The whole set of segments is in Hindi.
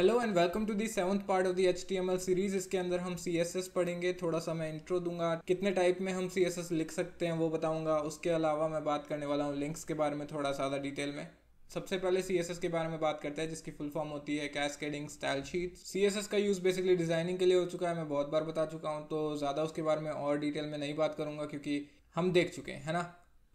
Hello and welcome to the seventh part of the H T M L series इसके अंदर हम सी एस एस पढ़ेंगे। थोड़ा सा मैं इंट्रो दूँगा। कितने टाइप में हम सी एस एस लिख सकते हैं वो बताऊँगा। उसके अलावा मैं बात करने वाला हूँ लिंक्स के बारे में थोड़ा ज़्यादा डिटेल में। सबसे पहले सी एस एस के बारे में बात करते हैं, जिसकी फुल फॉर्म होती है cascading style sheet C S S का यूज़ बेसिकली डिज़ाइनिंग के लिए हो चुका है। मैं बहुत बार बता चुका हूँ तो ज़्यादा उसके बारे में और डिटेल में नहीं बात करूँगा, क्योंकि हम देख चुके हैं, है ना?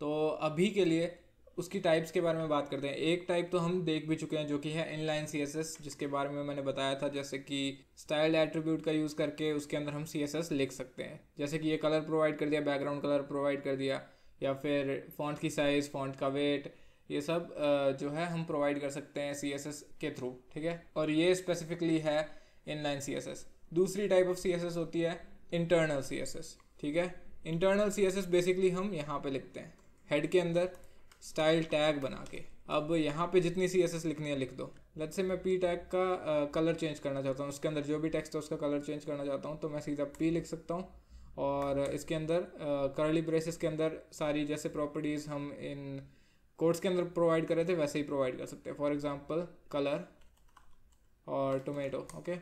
तो अभी के लिए उसकी टाइप्स के बारे में बात करते हैं। एक टाइप तो हम देख भी चुके हैं जो कि है इनलाइन सीएसएस जिसके बारे में मैंने बताया था, जैसे कि स्टाइल एट्रीब्यूट का यूज़ करके उसके अंदर हम सीएसएस लिख सकते हैं। जैसे कि ये कलर प्रोवाइड कर दिया बैकग्राउंड कलर प्रोवाइड कर दिया, या फिर फॉन्ट की साइज़ फॉन्ट का वेट ये सब जो है हम प्रोवाइड कर सकते हैं सीएसएस के थ्रू ठीक है? और ये स्पेसिफिकली है इनलाइन सीएसएस दूसरी टाइप ऑफ़ सीएसएस होती है इंटरनल सीएसएस ठीक है? इंटरनल सीएसएस बेसिकली हम यहाँ पे लिखते हैं। हेड के अंदर स्टाइल टैग बना के। अब यहाँ पे जितनी सी एस लिखनी है लिख दो। लेट से मैं पी टैग का कलर चेंज करना चाहता हूँ। उसके अंदर जो भी टेक्स्ट है उसका कलर चेंज करना चाहता हूँ तो मैं सीधा पी लिख सकता हूँ। और इसके अंदर करली ब्रेसिस के अंदर सारी जैसे प्रॉपर्टीज़ हम इन कोड्स के अंदर प्रोवाइड कर रहे थे, वैसे ही प्रोवाइड कर सकते हैं। फॉर एग्जांपल कलर और टोमेटो ओके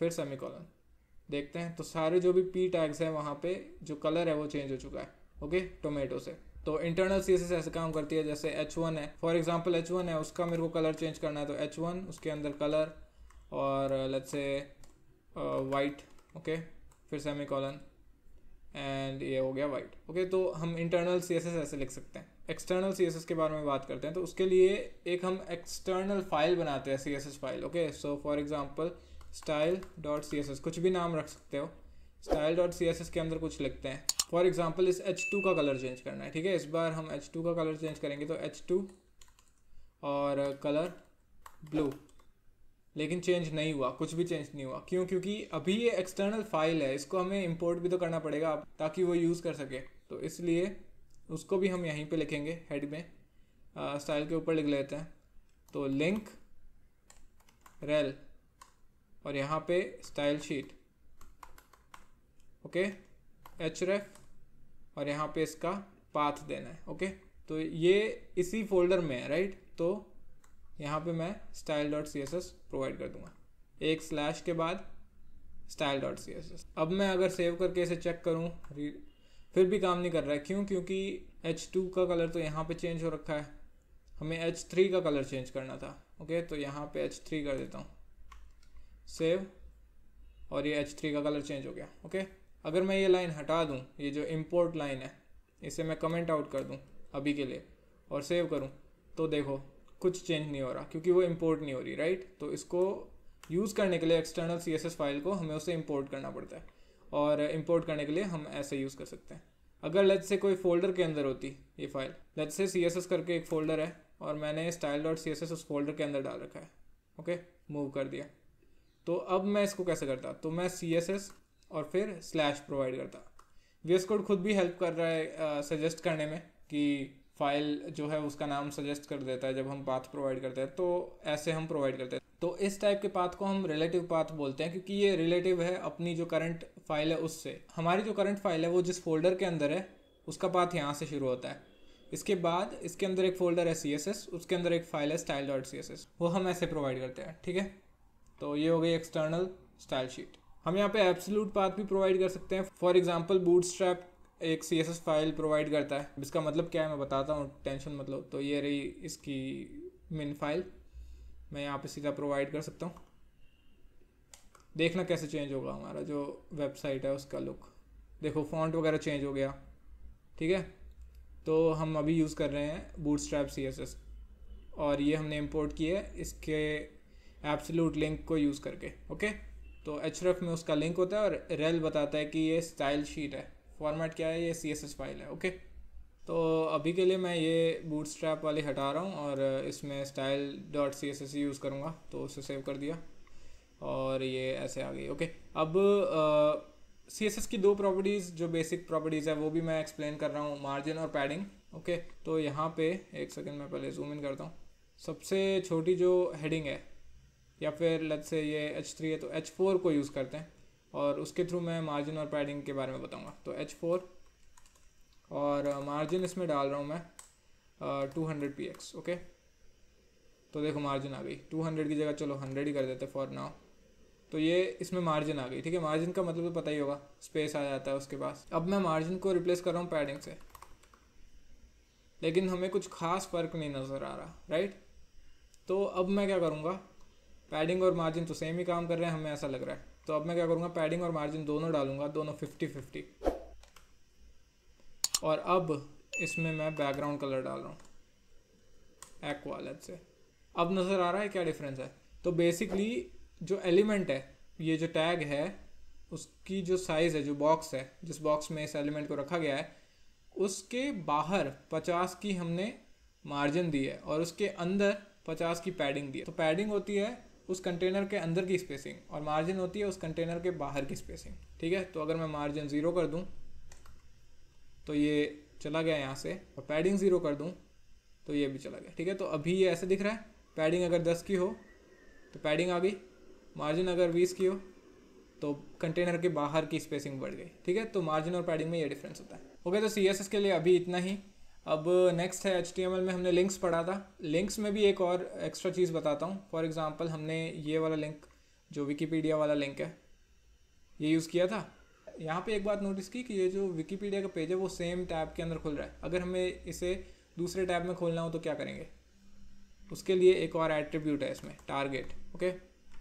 फिर सेमी कॉलन देखते हैं। तो सारे जो भी पी टैग्स हैं वहाँ पे, जो कलर है वो चेंज हो चुका है ओके टोमेटो से। तो इंटरनल सी ऐसे काम करती है जैसे एच वन है। फॉर एग्ज़ाम्पल एच वन है उसका मेरे को कलर चेंज करना है तो एच वन उसके अंदर कलर और लेट्स से वाइट ओके फिर सेमी कॉलन एंड ये हो गया वाइट ओके okay, तो हम इंटरनल सीएसएस ऐसे लिख सकते हैं। एक्सटर्नल सीएसएस के बारे में बात करते हैं तो उसके लिए एक हम एक्सटर्नल फ़ाइल बनाते हैं CSS file okay so for example style dot C कुछ भी नाम रख सकते हो। स्टाइल डॉट सी के अंदर कुछ लिखते हैं। फॉर एग्ज़ाम्पल इस एच टू का कलर चेंज करना है, ठीक है? इस बार हम एच टू का कलर चेंज करेंगे तो एच टू और कलर ब्लू लेकिन चेंज नहीं हुआ, कुछ भी चेंज नहीं हुआ। क्यों? क्योंकि अभी ये एक्सटर्नल फ़ाइल है, इसको हमें इंपोर्ट भी तो करना पड़ेगा ताकि वो यूज़ कर सके। तो इसलिए उसको भी हम यहीं पे लिखेंगे हेड में। स्टाइल के ऊपर लिख लेते हैं। तो लिंक रेल और यहाँ पे style sheet okay H ref और यहाँ पे इसका पाथ देना है ओके तो ये इसी फोल्डर में है राइट तो यहाँ पे मैं style dot C S S provide कर दूँगा। एक स्लैश के बाद style dot C S S अब मैं अगर सेव करके इसे चेक करूँ फिर भी काम नहीं कर रहा है। क्यों? क्योंकि एच टू का कलर तो यहाँ पे चेंज हो रखा है। हमें एच थ्री का कलर चेंज करना था ओके तो यहाँ पे एच थ्री कर देता हूँ। सेव और ये एच थ्री का कलर चेंज हो गया ओके अगर मैं ये लाइन हटा दूँ, ये जो इम्पोर्ट लाइन है, इसे मैं कमेंट आउट कर दूँ अभी के लिए और सेव करूँ तो देखो, कुछ चेंज नहीं हो रहा, क्योंकि वो इम्पोर्ट नहीं हो रही राइट तो इसको यूज़ करने के लिए एक्सटर्नल सीएसएस फ़ाइल को हमें उसे इम्पोर्ट करना पड़ता है और इम्पोर्ट करने के लिए हम ऐसे यूज़ कर सकते हैं। अगर लेट से कोई फोल्डर के अंदर होती, ये फ़ाइल लेट से सीएसएस करके एक फ़ोल्डर है और मैंने स्टाइल डॉट सी उस फोल्डर के अंदर डाल रखा है ओके मूव कर दिया। तो अब मैं इसको कैसे करता? तो मैं सीएसएस और फिर स्लैश प्रोवाइड करता। वी कोड खुद भी हेल्प कर रहा है सजेस्ट करने में कि फ़ाइल जो है उसका नाम सजेस्ट कर देता है जब हम पाथ प्रोवाइड करते हैं तो ऐसे हम प्रोवाइड करते हैं। तो इस टाइप के पाथ को हम रिलेटिव पाथ बोलते हैं, क्योंकि ये रिलेटिव है अपनी जो करंट फ़ाइल है उससे। हमारी जो करंट फ़ाइल है वो जिस फोल्डर के अंदर है, उसका पाथ यहाँ से शुरू होता है। इसके बाद इसके अंदर एक फोल्डर है सी एस एस उसके अंदर एक फ़ाइल है style dot C S S वो हम ऐसे प्रोवाइड करते हैं, ठीक है? तो ये हो गई एक्सटर्नल स्टाइल शीट हम यहाँ पे एब्सोल्यूट पाथ भी प्रोवाइड कर सकते हैं। फॉर एग्जांपल बूटस्ट्रैप एक C S S file provide करता है। इसका मतलब क्या है, मैं बताता हूँ टेंशन मतलब। तो ये रही इसकी मिन फ़ाइल मैं यहाँ पे सीधा प्रोवाइड कर सकता हूँ। देखना कैसे चेंज होगा हमारा, जो वेबसाइट है उसका लुक देखो फॉन्ट वगैरह चेंज हो गया। ठीक है? तो हम अभी यूज़ कर रहे हैं bootstrap C S S और ये हमने इम्पोर्ट किया है इसके एब्सोल्यूट लिंक को यूज़ करके। ओके तो एच में उसका लिंक होता है और रेल बताता है कि ये स्टाइल शीट है। फॉर्मेट क्या है? ये सीएसएस फ़ाइल है ओके तो अभी के लिए मैं ये बूट स्ट्रैप वाली हटा रहा हूँ और इसमें style dot C S S use करूँगा तो उसे सेव कर दिया और ये ऐसे आ गई ओके अब सी एस एस की दो प्रॉपर्टीज़ जो बेसिक प्रॉपर्टीज़ है, वो भी मैं एक्सप्लेन कर रहा हूँ मार्जिन और पैडिंग ओके तो यहाँ पे, एक सेकेंड मैं पहले जूम इन करता हूँ। सबसे छोटी जो हेडिंग है या फिर लत से ये एच थ्री है तो एच फोर को यूज़ करते हैं। और उसके थ्रू मैं मार्जिन और पैडिंग के बारे में बताऊँगा। तो एच फोर और मार्जिन इसमें डाल रहा हूँ मैं two hundred P X okay तो देखो मार्जिन आ गई। 200 की जगह चलो 100 ही कर देते फॉर नाउ तो ये इसमें मार्जिन आ गई, ठीक है? मार्जिन का मतलब तो पता ही होगा स्पेस आ जाता है उसके पास। अब मैं मार्जिन को रिप्लेस कर रहा हूँ पैडिंग से। लेकिन हमें कुछ खास फ़र्क नहीं नज़र आ रहा राइट तो अब मैं क्या करूँगा? पैडिंग और मार्जिन तो सेम ही काम कर रहे हैं, हमें ऐसा लग रहा है। तो अब मैं क्या करूँगा, पैडिंग और मार्जिन दोनों डालूँगा, दोनों फिफ्टी फिफ्टी और अब इसमें मैं बैकग्राउंड कलर डाल रहा हूँ एक्वालेट से। अब नज़र आ रहा है क्या डिफरेंस है? तो बेसिकली जो एलिमेंट है, ये जो टैग है, उसकी जो साइज़ है, जो बॉक्स है, जिस बॉक्स में इस एलिमेंट को रखा गया है, उसके बाहर पचास की हमने मार्जिन दी है और उसके अंदर पचास की पैडिंग दी है। तो पैडिंग होती है उस कंटेनर के अंदर की स्पेसिंग और मार्जिन होती है उस कंटेनर के बाहर की स्पेसिंग ठीक है? तो अगर मैं मार्जिन ज़ीरो कर दूँ तो ये चला गया यहाँ से, और पैडिंग ज़ीरो कर दूँ तो ये भी चला गया, ठीक है? तो अभी ये ऐसे दिख रहा है पैडिंग अगर दस की हो तो पैडिंग आ गई मार्जिन अगर बीस की हो तो कंटेनर के बाहर की स्पेसिंग बढ़ गई, ठीक है? तो मार्जिन और पैडिंग में ये डिफरेंस होता है। ओके तो सीएसएस के लिए अभी इतना ही। अब नेक्स्ट है एचटीएमएल में हमने लिंक्स पढ़ा था। लिंक्स में भी एक और एक्स्ट्रा चीज़ बताता हूँ। फॉर एग्ज़ाम्पल हमने ये वाला लिंक जो विकीपीडिया वाला लिंक है, ये यूज़ किया था। यहाँ पे एक बात नोटिस की कि ये जो विकीपीडिया का पेज है, वो सेम टैब के अंदर खुल रहा है। अगर हमें इसे दूसरे टैब में खोलना हो तो क्या करेंगे? उसके लिए एक और एट्रीब्यूट है इसमें टारगेट ओके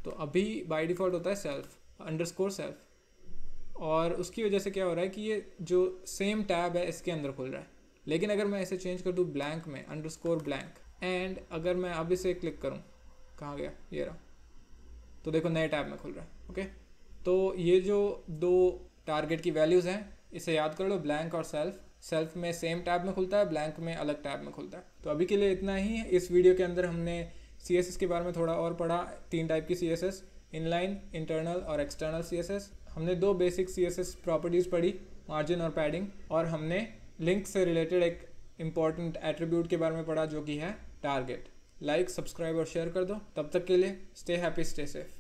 तो अभी बाय डिफ़ॉल्ट होता है सेल्फ अंडरस्कोर सेल्फ और उसकी वजह से क्या हो रहा है कि ये जो सेम टैब है, इसके अंदर खुल रहा है। लेकिन अगर मैं इसे चेंज कर दूँ ब्लैंक में अंडर स्कोर ब्लैंक एंड अगर मैं अब इसे क्लिक करूँ, कहाँ गया? ये रहा। तो देखो नए टैब में खुल रहा है ओके तो ये जो दो टारगेट की वैल्यूज़ हैं, इसे याद कर लो ब्लैंक और सेल्फ सेल्फ में सेम टैब में खुलता है ब्लैंक में अलग टैब में खुलता है। तो अभी के लिए इतना ही इस वीडियो के अंदर हमने सीएसएस के बारे में थोड़ा और पढ़ा, तीन टाइप की C S S inline internal और एक्सटर्नल सी एस एस हमने दो basic C S S properties पढ़ी मार्जिन और पैडिंग और हमने लिंक से रिलेटेड एक इंपॉर्टेंट एट्रीब्यूट के बारे में पढ़ा जो कि है टारगेट लाइक सब्सक्राइब और शेयर कर दो. तब तक के लिए स्टे हैप्पी स्टे सेफ़